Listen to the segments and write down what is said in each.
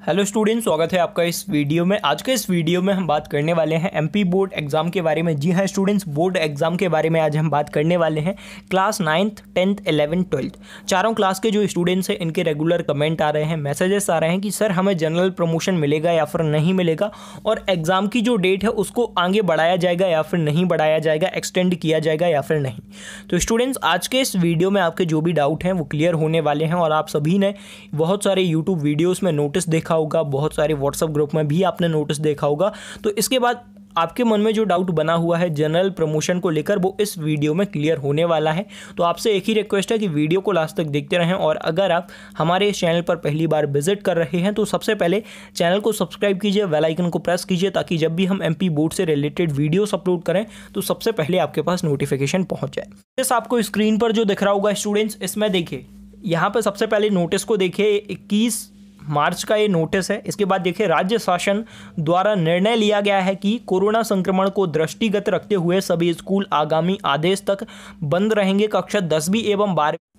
Hello student स्वागत है आपका इस वीडियो में। आज के इस वीडियो में हम बात करने वाले हैं एमपी बोर्ड एग्ज़ाम के बारे में। जी हाँ स्टूडेंट्स बोर्ड एग्ज़ाम के बारे में आज हम बात करने वाले हैं class ninth tenth eleven twelfth चारों क्लास के जो स्टूडेंट्स हैं, इनके रेगुलर कमेंट आ रहे हैं मैसेजेस आ रहे हैं कि, सर, हमें जनरल प्रमोशन मिलेगा या फिर नहीं मिलेगा? और एग्ज़ाम की जो डेट है, उसको आगे बढ़ाया जाएगा या फिर नहीं बढ़ाया जाएगा एक्सटेंड किया जाएगा या फिर नहीं। तो स्टूडेंट्स आज के इस वीडियो में आपके जो भी डाउट हैं, वो क्लियर होने वाले हैं और आप सभी ने बहुत सारे यूट्यूब वीडियोज़ में नोटिस देखा देखा होगा, बहुत सारे व्हाट्सअप ग्रुप में भी आपने नोटिस देखा होगा। तो इसके बाद आपके मन में जो डाउट बना हुआ है जनरल प्रमोशन को लेकर, वो इस वीडियो में क्लियर होने वाला है। तो आपसे एक ही रिक्वेस्ट है कि वीडियो को लास्ट तक देखते रहें और अगर आप हमारे इस चैनल पर पहली बार विज़िट कर रहे हैं तो सबसे पहले चैनल को सब्सक्राइब कीजिए वेल आइकन को प्रेस कीजिए, ताकि जब भी हम एमपी बोर्ड से रिलेटेड वीडियोस अपलोड करें तो सबसे पहले आपके पास नोटिफिकेशन पहुँच जाए। जैसे आपको स्क्रीन पर जो दिख रहा होगा स्टूडेंट्स इसमें देखिए, यहाँ पर सबसे पहले नोटिस को देखिए, इक्कीस मार्च का ये नोटिस है। इसके बाद देखिए, राज्य शासन द्वारा निर्णय लिया गया है कि कोरोना संक्रमण को दृष्टिगत रखते हुए सभी स्कूल आगामी आदेश तक बंद रहेंगे। कक्षा दसवीं एवं बारहवीं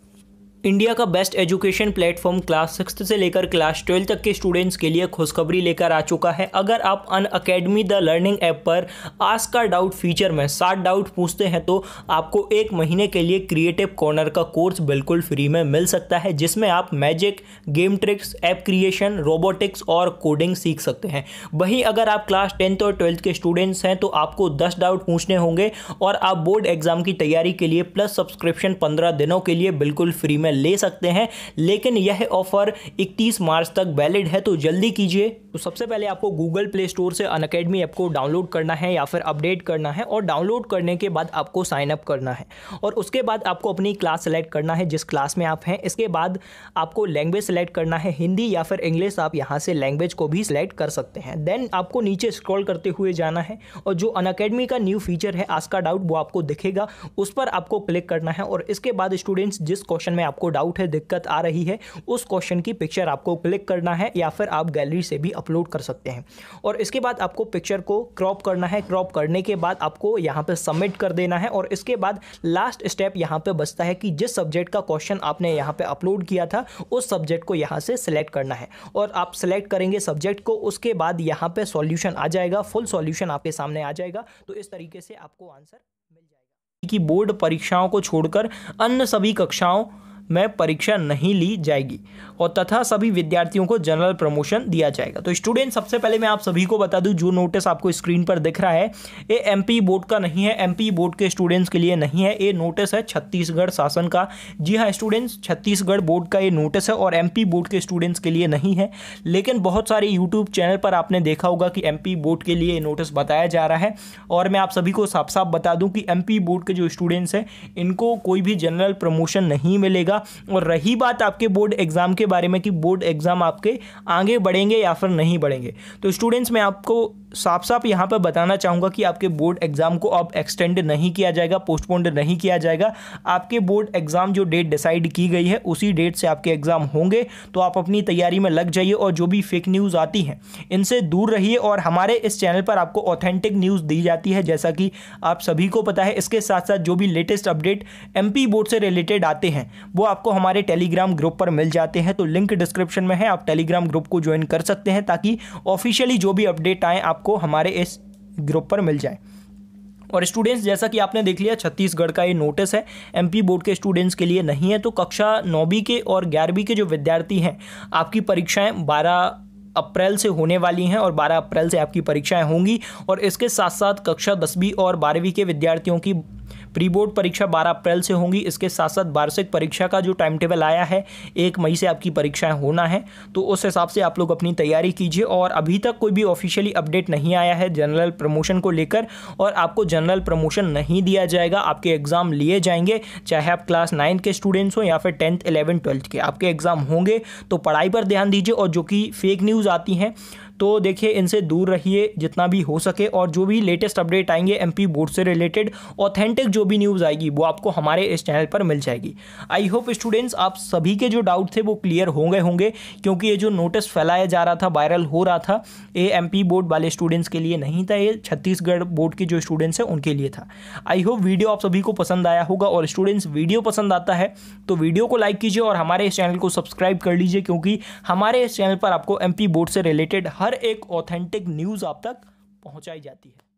इंडिया का best education platform class six से लेकर क्लास ट्वेल्थ तक के स्टूडेंट्स के लिए खुशखबरी लेकर आ चुका है। अगर आप Unacademy the learning app पर आज का डाउट फीचर में सात डाउट पूछते हैं तो आपको एक महीने के लिए क्रिएटिव कॉर्नर का कोर्स बिल्कुल फ्री में मिल सकता है, जिसमें आप magic, game tricks, app creation, robotics और कोडिंग सीख सकते हैं। वहीं अगर आप क्लास टेंथ और ट्वेल्थ के स्टूडेंट्स हैं तो आपको दस डाउट पूछने होंगे और आप बोर्ड एग्ज़ाम की तैयारी के लिए प्लस सब्सक्रिप्शन पंद्रह दिनों के लिए बिल्कुल फ्री में ले सकते हैं लेकिन यह ऑफ़र 31 मार्च तक वैलिड है तो जल्दी कीजिए। तो सबसे पहले आपको गूगल प्ले स्टोर से अन अकेडमी ऐप को डाउनलोड करना है या फिर अपडेट करना है और डाउनलोड करने के बाद आपको साइन अप करना है। और उसके बाद आपको अपनी क्लास सेलेक्ट करना है, जिस क्लास में आप हैं। इसके बाद आपको लैंग्वेज सेलेक्ट करना है, हिंदी या फिर इंग्लिश आप यहाँ से लैंग्वेज को भी सिलेक्ट कर सकते हैं। देन आपको नीचे स्क्रॉल करते हुए जाना है और जो अन अकेडमी का न्यू फीचर है आज का डाउट वो आपको दिखेगा। उस पर आपको क्लिक करना है और इसके बाद स्टूडेंट्स जिस क्वेश्चन में आपको डाउट है, दिक्कत आ रही है, उस क्वेश्चन की पिक्चर आपको क्लिक करना है या फिर आप गैलरी से भी अपलोड कर सकते हैं। और इसके बाद आपको पिक्चर को क्रॉप करना है। क्रॉप करने के बाद आपको यहाँ पर सबमिट कर देना है। और इसके बाद लास्ट स्टेप यहाँ पर बचता है कि जिस सब्जेक्ट का क्वेश्चन आपने यहाँ पर अपलोड किया था, उस सब्जेक्ट को यहाँ से सिलेक्ट करना है। और आप सिलेक्ट करेंगे सब्जेक्ट को, उसके बाद यहाँ पर सॉल्यूशन आ जाएगा। फुल सॉल्यूशन आपके सामने आ जाएगा। तो इस तरीके से आपको आंसर मिल जाएगा। कि बोर्ड परीक्षाओं को छोड़कर अन्य सभी कक्षाओं में परीक्षा नहीं ली जाएगी और तथा सभी विद्यार्थियों को जनरल प्रमोशन दिया जाएगा। तो स्टूडेंट सबसे पहले मैं आप सभी को बता दूँ, जो नोटिस आपको स्क्रीन पर दिख रहा है, ये एमपी बोर्ड का नहीं है एमपी बोर्ड के स्टूडेंट्स के लिए नहीं है, ये नोटिस है छत्तीसगढ़ शासन का। जी हाँ स्टूडेंट्स छत्तीसगढ़ बोर्ड का ये नोटिस है और एमपी बोर्ड के स्टूडेंट्स के लिए नहीं है, लेकिन बहुत सारे यूट्यूब चैनल पर आपने देखा होगा कि एमपी बोर्ड के लिए नोटिस बताया जा रहा है। और मैं आप सभी को साफ़ साफ़ बता दूँ कि एमपी बोर्ड के जो स्टूडेंट्स हैं, इनको कोई भी जनरल प्रमोशन नहीं मिलेगा। और रही बात आपके बोर्ड एग्ज़ाम के बारे में कि बोर्ड एग्ज़ाम आपके आगे बढ़ेंगे या फिर नहीं बढ़ेंगे। तो स्टूडेंट्स मैं आपको साफ़ साफ़ यहाँ पर बताना चाहूँगा कि आपके बोर्ड एग्ज़ाम को अब एक्सटेंड नहीं किया जाएगा पोस्टपोन्ड नहीं किया जाएगा। आपके बोर्ड एग्ज़ाम जो डेट डिसाइड की गई है, उसी डेट से आपके एग्ज़ाम होंगे तो आप अपनी तैयारी में लग जाइए और जो भी फेक न्यूज़ आती हैं, इनसे दूर रहिए और हमारे इस चैनल पर आपको ऑथेंटिक न्यूज़ दी जाती है, जैसा कि आप सभी को पता है। इसके साथ साथ जो भी लेटेस्ट अपडेट एमपी बोर्ड से रिलेटेड आते हैं, वो आपको हमारे टेलीग्राम ग्रुप पर मिल जाते हैं। तो लिंक डिस्क्रिप्शन में है, आप टेलीग्राम ग्रुप को ज्वाइन कर सकते हैं, ताकि ऑफिशियली जो भी अपडेट आए आपको हमारे इस ग्रुप पर मिल जाए। और स्टूडेंट्स जैसा कि आपने देख लिया, छत्तीसगढ़ का ये नोटिस है। एमपी बोर्ड के स्टूडेंट्स के लिए नहीं है तो कक्षा नौवीं के और ग्यारहवीं के जो विद्यार्थी हैं, आपकी परीक्षाएँ बारह अप्रैल से होने वाली हैं और 12 अप्रैल से आपकी परीक्षाएँ होंगी। और इसके साथ साथ कक्षा दसवीं और बारहवीं के विद्यार्थियों की प्री बोर्ड परीक्षा 12 अप्रैल से होंगी। इसके साथ साथ वार्षिक परीक्षा का जो टाइम टेबल आया है, एक मई से आपकी परीक्षाएँ होना है। तो उस हिसाब से आप लोग अपनी तैयारी कीजिए और अभी तक कोई भी ऑफिशियली अपडेट नहीं आया है जनरल प्रमोशन को लेकर और आपको जनरल प्रमोशन नहीं दिया जाएगा। आपके एग्ज़ाम लिए जाएँगे, चाहे आप क्लास नाइन्थ के स्टूडेंट्स हो या फिर टेंथ इलेवन ट्वेल्थ के। आपके एग्ज़ाम होंगे तो पढ़ाई पर ध्यान दीजिए और जो कि फेक न्यूज़ आती हैं तो देखिए, इनसे दूर रहिए जितना भी हो सके और जो भी लेटेस्ट अपडेट आएँगे एमपी बोर्ड से रिलेटेड ऑथेंटिक जो भी न्यूज़ आएगी, वो आपको हमारे इस चैनल पर मिल जाएगी। आई होप स्टूडेंट्स आप सभी के जो डाउट थे वो क्लियर हो गए होंगे, क्योंकि ये जो नोटिस फैलाया जा रहा था वायरल हो रहा था, ये एमपी बोर्ड वाले स्टूडेंट्स के लिए नहीं था, ये छत्तीसगढ़ बोर्ड के जो स्टूडेंट्स हैं, उनके लिए था। आई होप वीडियो आप सभी को पसंद आया होगा और स्टूडेंट्स वीडियो पसंद आता है तो वीडियो को लाइक कीजिए और हमारे इस चैनल को सब्सक्राइब कर लीजिए, क्योंकि हमारे इस चैनल पर आपको एमपी बोर्ड से रिलेटेड हर एक ऑथेंटिक न्यूज़ आप तक पहुंचाई जाती है।